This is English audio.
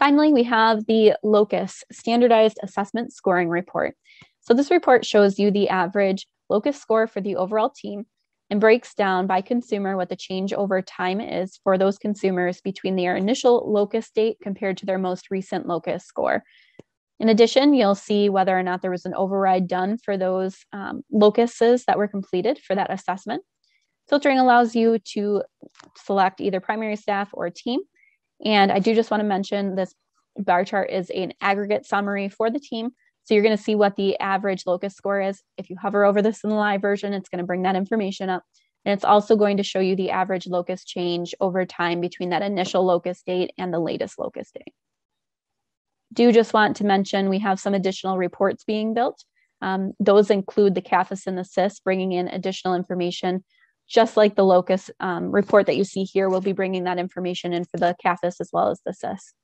Finally, we have the LOCUS Standardized Assessment Scoring Report. So this report shows you the average LOCUS score for the overall team and breaks down by consumer what the change over time is for those consumers between their initial LOCUS date compared to their most recent LOCUS score. In addition, you'll see whether or not there was an override done for those um, locuses that were completed for that assessment. Filtering allows you to select either primary staff or team. And I do just want to mention this bar chart is an aggregate summary for the team. So you're going to see what the average locus score is. If you hover over this in the live version, it's going to bring that information up. And it's also going to show you the average locus change over time between that initial locus date and the latest locus date do just want to mention we have some additional reports being built. Um, those include the CAFAS and the SIS, bringing in additional information, just like the LOCUS um, report that you see here. We'll be bringing that information in for the CAFAS as well as the SIS.